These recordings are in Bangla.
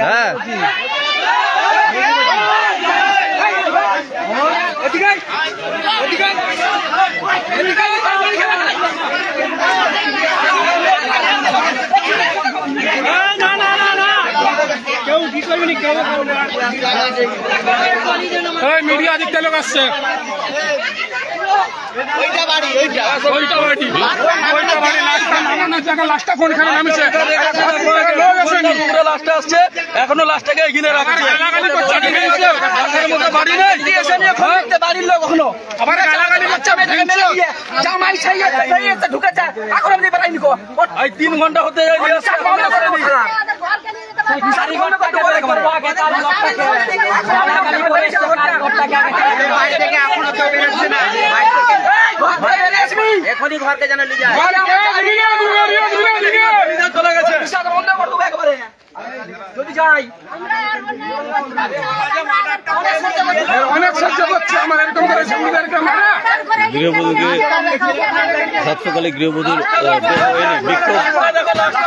হ্যাঁ। মিডিয়া দিকটা লোক আসছে। ওইটা বাড়ি ওইটা। বাড়ি। লাস্টটা নামানোর জায়গা লাস্টটা কোনখানে নামিছে। লোক আসেনি পুরো লাস্টে আসছে। এখনও লাস্টটাকে এগিয়ে রাখছে। বাড়ি নেই বাড়ির লোক এখনও। আবার গালাগালি করছে। জামাই এখন আমি বেড়াইনি কো তিন ঘণ্টা হতে যায় বাড়ি থেকে এখনও তো বেরোচ্ছে না এখনই ঘরকে জানা লিয়ে যায় চলে গেছে বন্ধ করে দেবো একবারে যদি যাই অনেক সহ্য করছে আমার এরকম করে জমিদারকে মারা গৃহবধূকে সাত সকালে গৃহবধূর বিক্ষোভ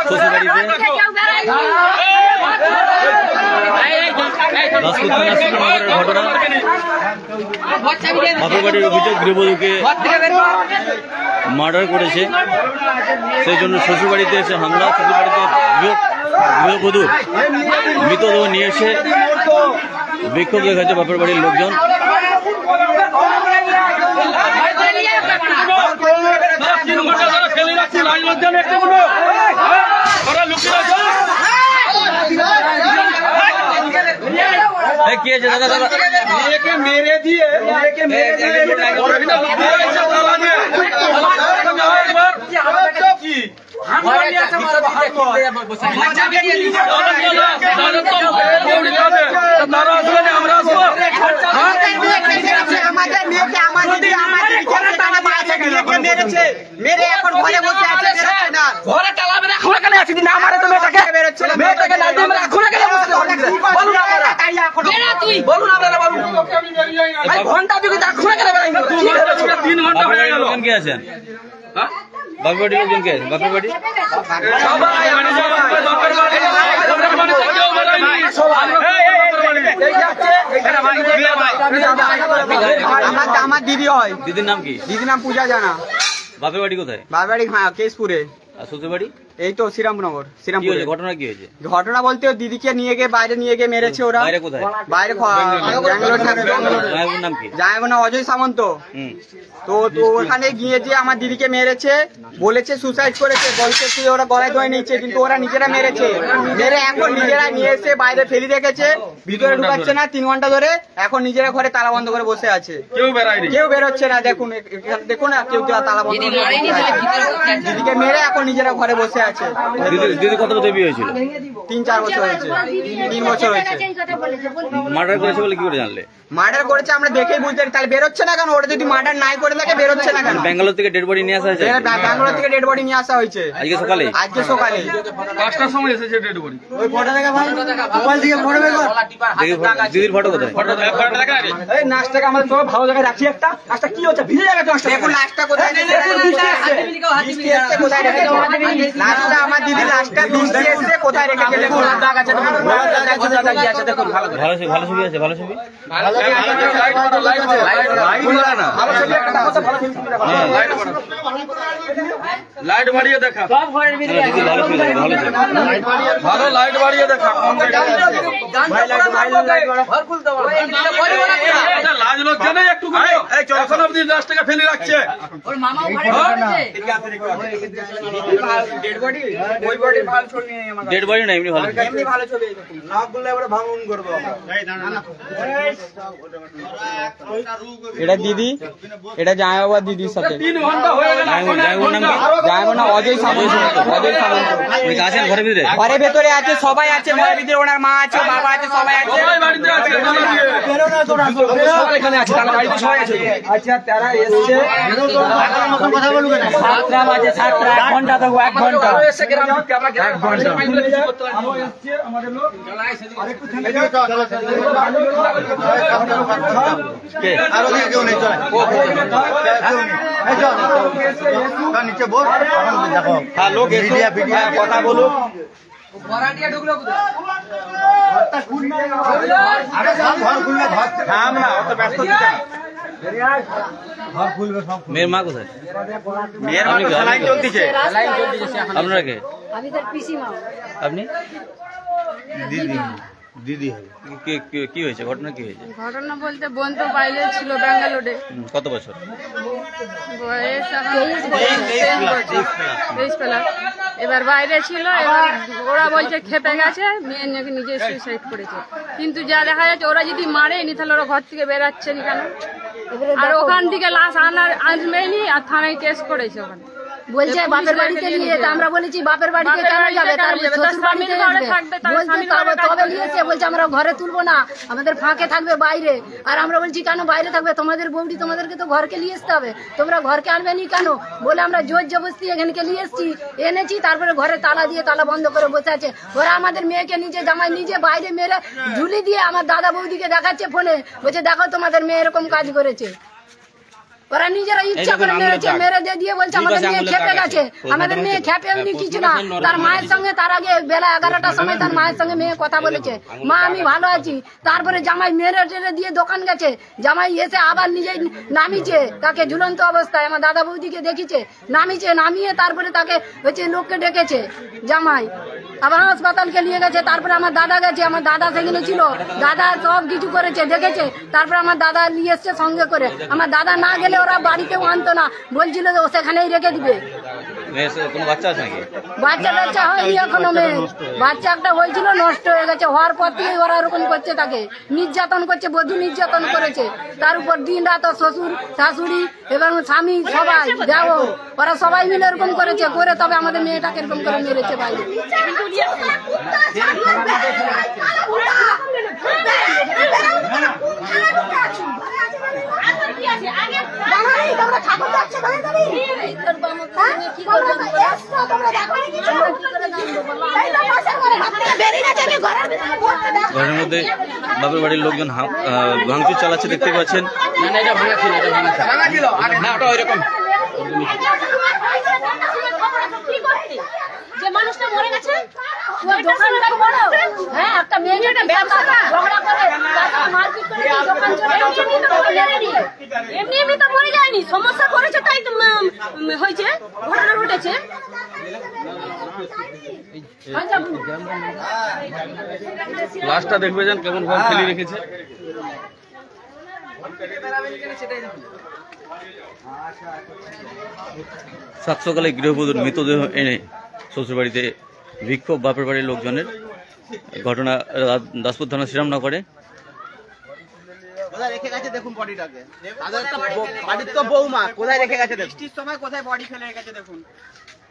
শ্বশুরবাড়িতে বাড়ির অভিযোগ মার্ডার করেছে। সেই জন্য শ্বশুরবাড়িতে এসে হামলা, শ্বশুরবাড়িতে গৃহ গৃহবধূ মৃতদেহ নিয়ে এসে বিক্ষোভ দেখাচ্ছে বাপের বাড়ির লোকজন তিন ঘণ্টা ধরে ফেলে রাখছি লাইন লজ্জা নেই একটা কোনো হ্যাঁ? ওরা লুকিয়ে আছে এই কি আছে দাদা দাদা মেয়েকে মেরে দিয়ে মেয়েকে মেরে দিয়ে না মেরে এখন ঘরে বসে আছে ঘরে টালা মেরে এখন কেন আছে আমারে তো মেয়েটাকে বেরোচ্ছে না মেয়েটাকে না দিয়ে মেরে এখন কেন বসে আছে বলুন আপনারা তাই এখন তুই বলুন আপনারা বলুন ভাই ঘণ্টা দুই এখন কেন বেরাইনি তিন ঘণ্টা হয়ে গেল কে আছেন বাপের লোকজন কে আছেন বাপের বাড়ি মানে বাপের বাড়ি বাপের। আমার আমার দিদি হয় দিদির নাম কি দিদি নাম পূজা জানা বাপের বাড়ি কোথায় বারবাড়ি হ্যাঁ কেশপুরে আর শ্বশুর বাড়ি এই তো শ্রীরামনগর শ্রীরামপুরে ঘটনা কি হয়েছে? ঘটনা বলতে দিদিকে নিয়ে গিয়ে বাইরে নিয়ে গিয়ে মেরেছে ওরা। বাইরে কোথায়? বাইরে নাম কি? না অজয় সামন্ত। তো তো ওখানে গিয়ে যে আমার দিদিকে মেরেছে বলেছে সুসাইড করেছে বলছে তুই ওরা গলায় ধরে নিচ্ছে কিন্তু ওরা নিজেরা মেরেছে। মেরে এখন নিজেরা নিয়ে এসে বাইরে ফেলি রেখেছে ভিতরে ঢুকাচ্ছে না তিন ঘণ্টা ধরে এখন নিজেরা ঘরে তালা বন্ধ করে বসে আছে। কেউ বেরোয়নি? কেউ বেরোচ্ছে না দেখুন দেখুন না কেউ কেউ তালা বন্ধ করে দিদিকে মেরে এখন নিজেরা ঘরে বসে আছে। দিদি দিদি কত বছর বিয়ে হয়েছিল? তিন চার বছর হয়েছে। তিন বছর হয়েছে। মার্ডার করেছে বলে কি করে জানলে? মার্ডার করেছে আমরা দেখেই বুঝতে পারি। তাহলে বেরোচ্ছে না কেন? ওরা যদি মার্ডার নাই করে থাকে বেরোচ্ছে না কেন? ব্যাঙ্গালোর থেকে ডেড বডি নিয়ে আসা হয়েছে? ব্যাঙ্গালোর থেকে ডেড বডি নিয়ে আসা হয়েছে। আজকে সকালে? আজকে সকালে। পাঁচটার সময় এসেছে ডেড বডি দেখি ফটো- দেখা ভাই। মোবাইল থেকে ফটো বের কর। দিদির ফটো কোথায়? ফটো দেখা এই নাচটাকে আমাদের সবাই ভালো জায়গায় রাখি একটা। নাচটা কি হচ্ছে? ভিজে যাবে নাচটা। দেখুন নাচটা কোথায়? নাচটা আমার দিদি নাচটা বৃষ্টি এসছে কোথায় রেখেছে দেখুন দাগ আছে দেখুন দাগ আছে, গোলাপ দাগ আছে দেখুন ভালো ভালো ছবি ভালো ছবি আছে ভালো ছবি। ভালো ছবি একটা দেখো তো, ভালো ছবি দেখো। লাইট বাড়িয়ে দেখা। না, দিদি ভালো ছবি ভালো ছবি। ভালো লাইট বাড়িয়ে দেখা। কোন জায়গায় আছে? এটা লাজ লজ্জা নেই একটু এখন অব্দি ফেলে রাখছে বডি ওই বডি ভালো ছবি নেই আমার কাছে। ডেড বডি না এমনি ভালো এমনি ভালো ছবি এই দেখুন। এটা দিদি এটা দিদির সাথে হয়ে অজয় সামন্ত অজয় সামন্ত কি ঘরের ভিতরে ঘরের ভেতরে আছে সবাই আছে ঘরের ভিতরে ওনার মা আছে বাবা আছে সবাই আছে সবাই বাড়িতে এখানে আছে তারা বাড়িতে সবাই আছে আচ্ছা তারা এসছে। সাতটা বাজে সাতটা এক ঘণ্টা তো এক ঘণ্টা। এক ঘণ্টা। কে আরও দিকে কেউ নেই চলে নিচে বল দেখো হ্যাঁ লোক ফিডিয়া হ্যাঁ, কথা বলুক। মেয়ের মা কোথায়? আপনারা কে? আমি তার পিসি মা আপনি? দিদি দিদি হবে। কি- কি- কি হয়েছে? ঘটনা কি হয়েছে? ঘটনা বলতে বোন তো বাইরে ছিল ব্যাঙ্গালোরে। কত বছর? বয়স তেইশ বছর। এবার বাইরে ছিল এবার ওরা বলছে খেপে গেছে মেয়ে নাকি নিজে সুইসাইড করেছে। কিন্তু যা দেখা যাচ্ছে ওরা যদি মারেনি তাহলে ওরা ঘর থেকে বেরাচ্ছে না কেন আর ওখান থেকে লাশ আনার আনবেনি আর থানায় কেস করেছে ওখানে। বলছে বাপের বাড়িতে নিয়ে দিয়েছে। তো আমরা বলেছি বাপের বাড়িতে কেন যাবে? তার শ্বশুর বাড়িতে ঘরে বলছে তবে তবে নিয়েছে বলছে আমরা ঘরে তুলবো না আমাদের ফাঁকে থাকবে বাইরে। আর আমরা বলছি কেন বাইরে থাকবে? তোমাদের বৌদি তোমাদেরকে তো ঘরকে নিয়ে আসতে হবে। তোমরা ঘরকে আনবে নি কেন? বলে আমরা জোর জবরদস্তি এখানকে নিয়ে এসেছি। এনেছি তারপরে ঘরে তালা দিয়ে তালা বন্ধ করে বসে আছে। ওরা আমাদের মেয়েকে নিজে জামাই নিজে বাইরে মেরে ঝুলি দিয়ে আমার দাদা বৌদিকে দেখাচ্ছে ফোনে। বলছে দেখো তোমাদের মেয়ে এরকম কাজ করেছে। ওরা নিজেরা ইচ্ছা করে মেরেছে মেরে দিয়ে দিয়ে বলছে আমাদের মেয়ে খেপে গেছে আমাদের মেয়ে খেপে এমনি কিছু না। তার মায়ের সঙ্গে তার আগে বেলা এগারোটার সময় তার মায়ের সঙ্গে মেয়ে কথা বলেছে। মা আমি ভালো আছি। তারপরে জামাই মেরে টেরে দিয়ে দোকান গেছে। জামাই এসে আবার নিজেই নামিছে তাকে ঝুলন্ত অবস্থায়। আমার দাদা বৌদিকে দেখিছে নামিছে নামিয়ে তারপরে তাকে হচ্ছে লোককে ডেকেছে জামাই। আবার হাসপাতালকে নিয়ে গেছে তারপরে আমার দাদা গেছে। আমার দাদা সেখানে ছিল। দাদা সব কিছু করেছে দেখেছে। তারপরে আমার দাদা নিয়ে এসছে সঙ্গে করে। আমার দাদা না গেলে ওরা বাড়িতেও আনতো না। বলছিল যে ও সেখানেই রেখে দিবে। বাচ্চা টাচ্চা হয়নি এখনও মেয়ে। বাচ্চা একটা হয়েছিল নষ্ট হয়ে গেছে। হওয়ার পর থেকে ওরা এরকম করছে তাকে। নির্যাতন করছে বধূ নির্যাতন করেছে। তার উপর দিন রাত শ্বশুর শাশুড়ি এবং স্বামী সবাই দেও ওরা সবাই মিলে এরকম করেছে করে তবে আমাদের মেয়েটাকে এরকম করে মেরেছে বাইরে। ঘরের মধ্যে বাপের বাড়ির লোকজন ভাঙচুর চালাচ্ছে দেখতে পাচ্ছেন। যে মানুষটা মরে গেছে দোকানদার বড় হ্যাঁ একটা মেয়ে ঝগড়া করে মারপিট করে দোকান এমনি এমনি তো মরে যায়নি। সমস্যা করেছে তাই তো উম, উম, হয়েছে। ঘটনা ঘটেছে। লাশটা দেখবে যান কেমন ভাবে ফেলে রেখেছে। সাত সকালে গৃহবধূর মৃতদেহ এনে শ্বশুরবাড়িতে বিক্ষোভ বাপের বাড়ির লোকজনের। ঘটনা দাসপুর থানা শ্রীরামনগরে। কোথায় রেখে গেছে দেখুন বডিটাকে? তো বউ- বাড়ির তো বৌমা কোথায় রেখে গেছে বৃষ্টির সময় কোথায় বডি ফেলে রেখেছে দেখুন।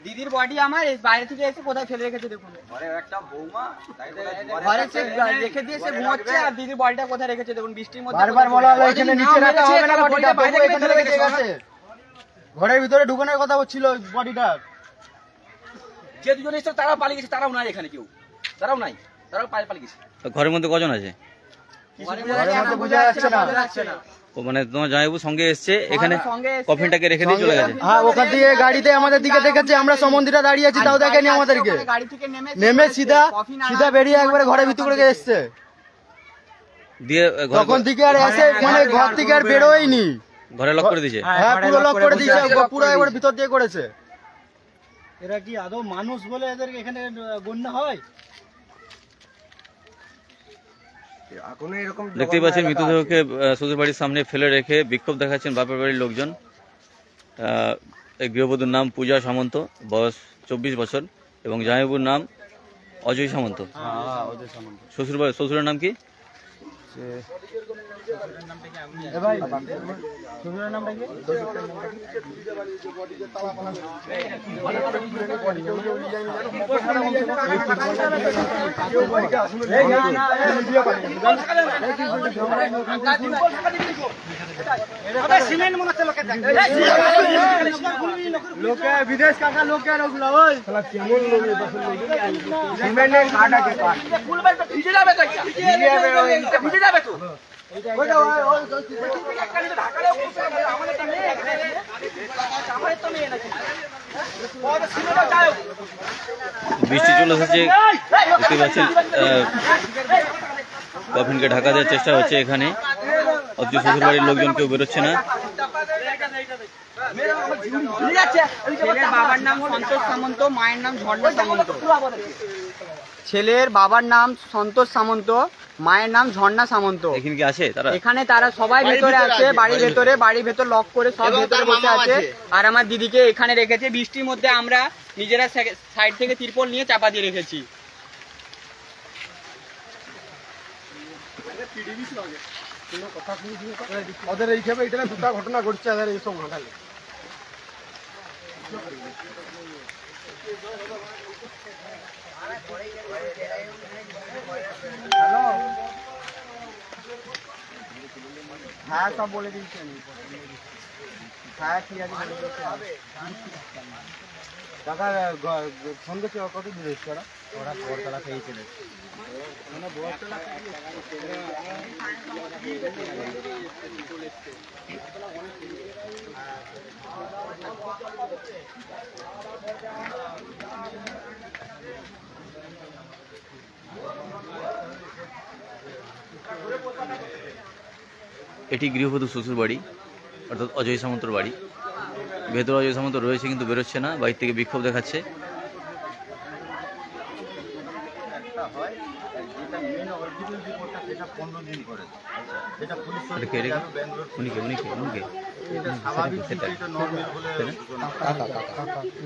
দিদির বডি আমার বাইরে থেকে এসে কোথায় ফেলে রেখেছে দেখুন। ঘরে রেখে দিয়ে সে ঘুমোচ্ছে আর দিদির বডিটা কোথায় রেখেছে দেখুন বৃষ্টির মধ্যে বারবার বলা হলো এখানে নিচে রাখা হবে না বডিটা বাইরে এখানে রেখে গেছে। ঘরের ভিতরে ঢুকানোর কথা হচ্ছিল বডিটা। যে দুজন এসেছে তারাও পালিয়ে গেছে তারাও নাই এখানে কেউ। তারাও নাই তারাও পালিয়ে পালিয়ে গেছে। ঘরের মধ্যে কজন আছে? মানে তোমার সঙ্গে এসছে এখানে কফিনটাকে রেখে দিয়ে চলে গেছে। হ্যাঁ ওখান থেকে গাড়িতে আমাদের দিকে দেখেছে আমরা সমন্দিরা দাঁড়িয়ে আছি তাও দেখেনি আমাদেরকে। নেমে নেমে সিধা সিধা বেরিয়ে একবারে ঘরের ভিতর করে এসছে। দিয়ে তখন থেকে আর এসে মানে ঘর থেকে আর বেরোয়নি। ঘরে লক করে দিয়েছে? হ্যাঁ পুরো লক করে দিয়েছে। পুরো একবার ভিতর দিয়ে করেছে। এরা কি আদৌ মানুষ বলে এদেরকে এখানে গণ্য হয়? দেখতেই পাচ্ছেন মৃতদেহকে শ্বশুর বাড়ির সামনে ফেলে রেখে বিক্ষোভ দেখাচ্ছেন বাপের বাড়ির লোকজন। এই গৃহবধূর নাম পূজা সামন্ত বয়স চব্বিশ বছর এবং জামাইবুর নাম অজয় সামন্ত। শ্বশুর শ্বশুরের নাম কি? লোকে বিদেশ কাকা লোকে ওগুলা ওই কেমন লোক সিমেন্টের কাঠ আছে কাঠ ভিজে যাবে তো একটা। ভিজে যাবে তো বৃষ্টি চলে এসেছে, দেখতে পাচ্ছেন কফিনকে ঢাকা দেওয়ার চেষ্টা হচ্ছে এখানে। অতি শ্বশুর বাড়ির লোকজন কেউ বেরোচ্ছে না। ছেলের বাবার নাম সন্তোষ সামন্ত মায়ের নাম ঝর্ণা সামন্ত। ছেলের বাবার নাম সন্তোষ সামন্ত মায়ের নাম ঝর্ণা সামন্ত। এখানে কি আছে তারা? এখানে তারা সবাই ভেতরে আছে বাড়ির ভেতরে বাড়ির ভেতর লক করে সব ভেতরে বসে আছে। আর আমার দিদিকে এখানে রেখেছে বৃষ্টির মধ্যে আমরা নিজেরা সাইড থেকে তিরপল নিয়ে চাপা দিয়ে রেখেছি। ওদের এইভাবে এটা দুটা ঘটনা ঘটছে ওদের এইসব ঘটালে হ্যাঁ সব বলে দিচ্ছি আমি হ্যাঁ ঠিক আছে, বলে দিচ্ছি ফোন করছে কত দূর ওরা? থেকে চলে এটি গৃহবধূ শ্বশুর বাড়ি, অর্থাৎ অজয় সামন্তর বাড়ি। ভেতরে অজয় সামন্ত রয়েছে কিন্তু বেরোচ্ছে না বাইর থেকে বিক্ষোভ দেখাচ্ছে। এটা স্বাভাবিক নর্মাল বলে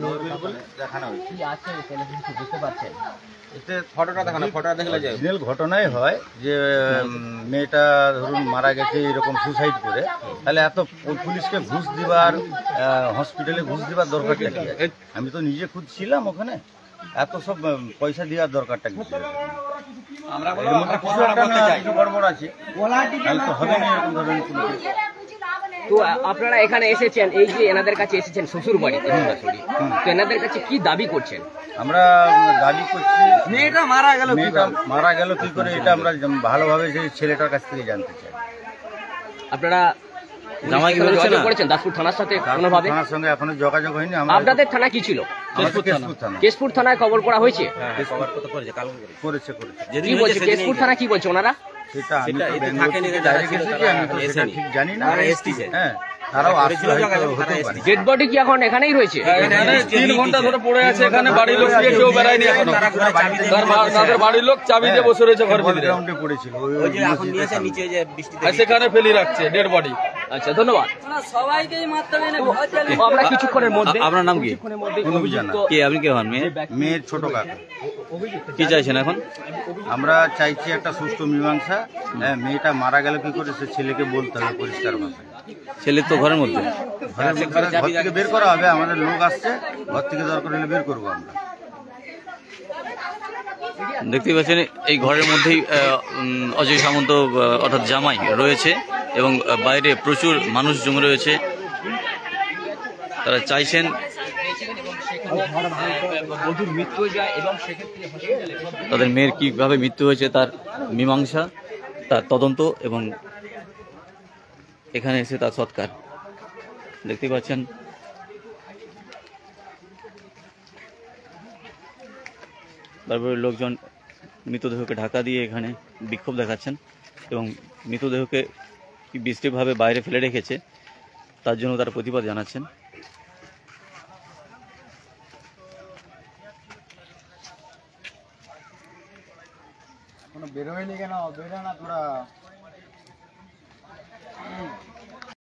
নর্মাল বলে দেখানো হয়েছে। ফটোটা দেখানো ফটোটা দেখলে যায় ঘটনাই হয় যে মেয়েটা ধরুন মারা গেছে এরকম সুসাইড করে। তাহলে এত পুলিশকে ঘুষ দিবার হসপিটালে ঘুষ দিবার দরকার কি আমি তো নিজে খুদ ছিলাম ওখানে। এত সব পয়সা দেওয়ার দরকারটা কি? ছিল? কিছু একটা গড়বড় আছে তো হবে না এরকম ধরনের তো আপনারা এখানে এসেছেন এই যে এনাদের কাছে এসেছেন শ্বশুর বাড়িতে সরাসরি তো এনাদের কাছে কি দাবি করছেন? আমরা দাবি করছি মেয়েটা মারা গেল মেয়েটা মারা গেল কি করে এটা আমরা ভালোভাবে সেই ছেলেটার কাছ থেকে জানতে চাই। আপনারা যোগাযোগ করেছেন? দাসপুর থানার সাথে কোনোভাবে? থানার সঙ্গে এখনও যোগাযোগ হয়নি আপনাদের থানা কি ছিল? কেশপুর থানায় খবর করা হয়েছে? করেছে? করেছে। কি বলছে? কেশপুর থানা কি বলছে? ওনারা? সেটা আমি তো বেঙ্গল থেকে ডাইরেক্ট এসেছি আমি তো সেটা ঠিক জানি না। হ্যাঁ। তারাও আসলে হয়তো হতেই পারে। ডেড বডি কি এখন এখানেই রয়েছে? তিন ঘণ্টা ধরে পড়ে আছে এখানে বাড়ির লোক দিয়ে কেউ বেড়ায়নি এখনও। তাদের বাড়ির লোক চাবি দিয়ে বসে রয়েছে ঘর ভিতরে। পড়েছিল ওই- ওই মসজিদের সামনে। আর সেখানে ফেলি রাখছে ডেড বডি আচ্ছা ধন্যবাদ। আমরা কিছুক্ষণের মধ্যে আপনার নাম কি? আপনি কে হন? মেয়ে? মেয়ের ছোট কাকা। কি চাইছেন এখন? আমরা চাইছি একটা সুষ্ঠু মীমাংসা। হ্যাঁ মেয়েটা মারা গেল কি করে সে ছেলেকে বলতে হবে পরিষ্কার ভাষায় ছেলে তো ঘরের মধ্যে। ঘরের ঘর থেকে বের করা হবে আমাদের লোক আসছে ঘর থেকে দরকার হলে বের করব আমরা। দেখতে পাচ্ছেন এই ঘরের মধ্যেই অজয় সামন্ত অর্থাৎ জামাই রয়েছে এবং বাইরে প্রচুর মানুষ জমে রয়েছে। তারা চাইছেন তাদের মেয়ের কীভাবে মৃত্যু হয়েছে তার মীমাংসা তার তদন্ত এবং এখানে এসে তার সৎকার। দেখতে পাচ্ছেন? তারপরে লোকজন মৃতদেহকে ঢাকা দিয়ে এখানে বিক্ষোভ দেখাচ্ছেন এবং মৃতদেহকে বিশ্রীভাবে বাইরে ফেলে রেখেছে, তার জন্য তার প্রতিবাদ জানাচ্ছেন। বেরোয়নি কেন? বেরো না তোরা।